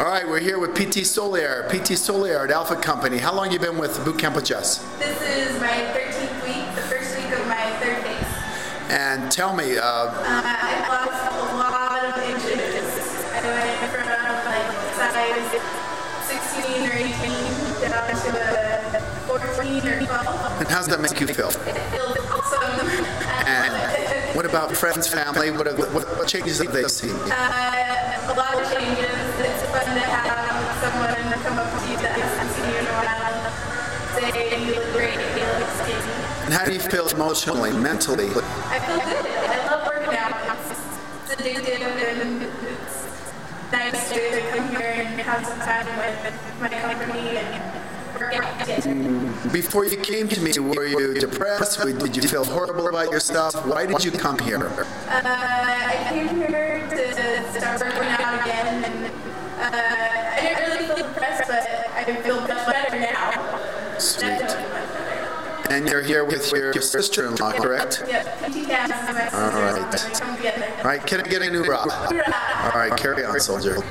All right, we're here with PT Solier. PT Solier at Alpha Company. How long you been with Boot Camp with Jess? This is my 13th week, the first week of my third phase. And tell me, uh, Uh, I lost a lot of inches. I went from like size 16 or 18 down to a 14 or 12. and how's that make you feel? It feels awesome. And what about friends, family? What, what, what changes have they seen? Uh, a lot of changes. Say, you look great, you look skinny. And how do you feel emotionally, mentally? I feel good. I love working out. It's addictive and it's nice to come here and have some time with my company and work out. Before you came to me, were you depressed? Did you feel horrible about yourself? Why did you come here? Uh, I came here to start working out again and uh, I didn't really feel depressed, but I feel much better now. Sweet. Definitely much better. And you're here with your sister-in-law, correct? Yep, PT Cast and my sister right. All right, can I get a new bra? All right, carry on, soldier.